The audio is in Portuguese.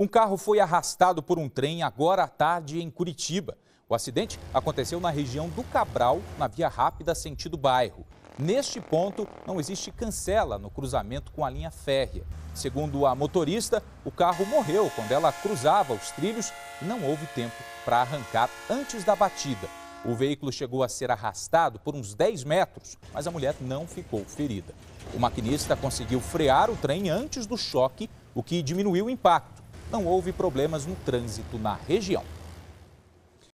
Um carro foi arrastado por um trem agora à tarde em Curitiba. O acidente aconteceu na região do Cabral, na via rápida sentido bairro. Neste ponto, não existe cancela no cruzamento com a linha férrea. Segundo a motorista, o carro morreu quando ela cruzava os trilhos e não houve tempo para arrancar antes da batida. O veículo chegou a ser arrastado por uns 10 metros, mas a mulher não ficou ferida. O maquinista conseguiu frear o trem antes do choque, o que diminuiu o impacto não houve problemas no trânsito na região.